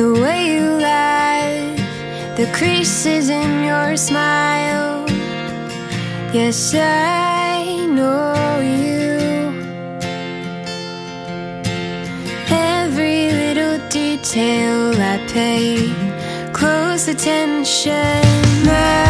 the way you laugh, the creases in your smile. Yes, I know you. Every little detail I pay close attention.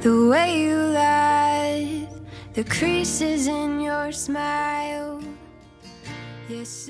The way you laugh, the creases in your smile. Yes,